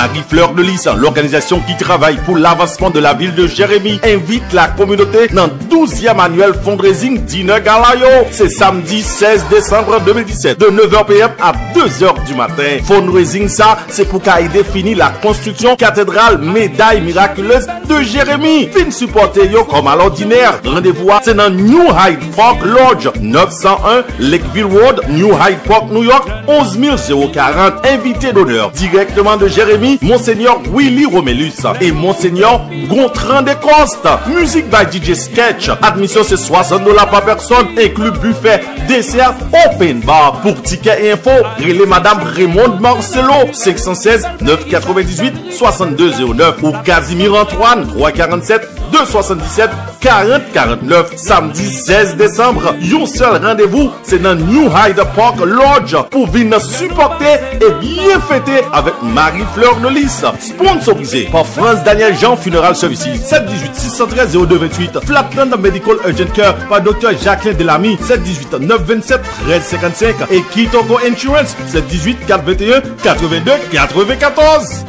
Marie-Fleur de Lys, l'organisation qui travaille pour l'avancement de la ville de Jérémy, invite la communauté dans 12e annuel fundraising Dinner Galayo. C'est samedi 16 décembre 2017 de 9h PM à 2h du matin. Fundraising ça, c'est pour qu'aider fini la construction cathédrale médaille miraculeuse de Jérémy. Fin supporter yo comme à l'ordinaire. Rendez-vous c'est dans New Hyde Park Lodge 901 Lakeville Road, New Hyde Park, New York 11040. Invité d'honneur directement de Jérémy, Monseigneur Willy Romelus et Monseigneur Gontran Descostes. Musique by DJ Sketch. Admission c'est 60 dollars par personne, inclus buffet, dessert, open bar. Pour tickets et info, relais Madame Raymond Marcelo 516 998 6209 ou Casimir Antoine 347 277 40 49 samedi 16 décembre. Yon seul rendez-vous c'est dans New Hyde Park Lodge. Pour venir supporter et bien fêter avec Marie-Fleur de Lys sponsorisé par France Daniel Jean Funeral Services. 718 613 0228 Flatland Medical Urgent Care par Dr Jacqueline Delamy. 718 927 1355 et Kitoko Insurance. 718 421 82 94